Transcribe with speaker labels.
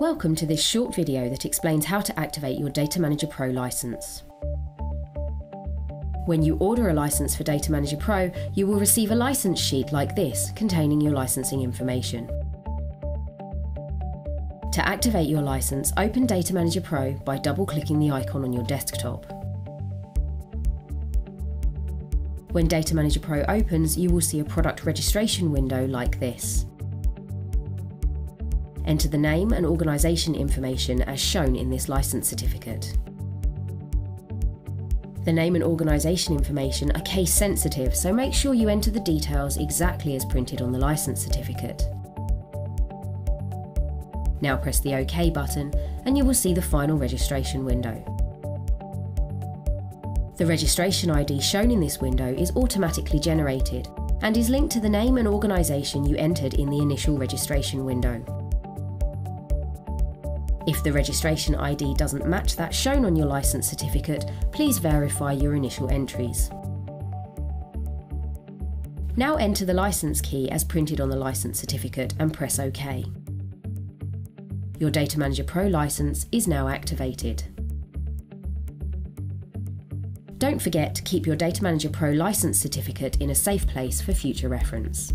Speaker 1: Welcome to this short video that explains how to activate your DataManager Pro license. When you order a license for DataManager Pro, you will receive a license sheet like this containing your licensing information. To activate your license, open DataManager Pro by double-clicking the icon on your desktop. When DataManager Pro opens, you will see a product registration window like this. Enter the name and organisation information as shown in this license certificate. The name and organisation information are case sensitive, so make sure you enter the details exactly as printed on the license certificate. Now press the OK button and you will see the final registration window. The registration ID shown in this window is automatically generated and is linked to the name and organisation you entered in the initial registration window. If the registration ID doesn't match that shown on your licence certificate, please verify your initial entries. Now enter the licence key as printed on the licence certificate and press OK. Your DataManager Pro licence is now activated. Don't forget to keep your DataManager Pro licence certificate in a safe place for future reference.